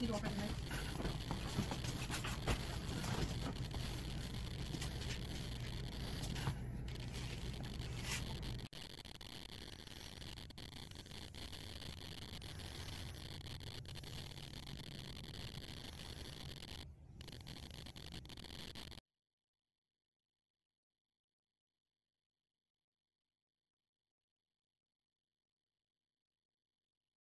ที่รวมไปไหม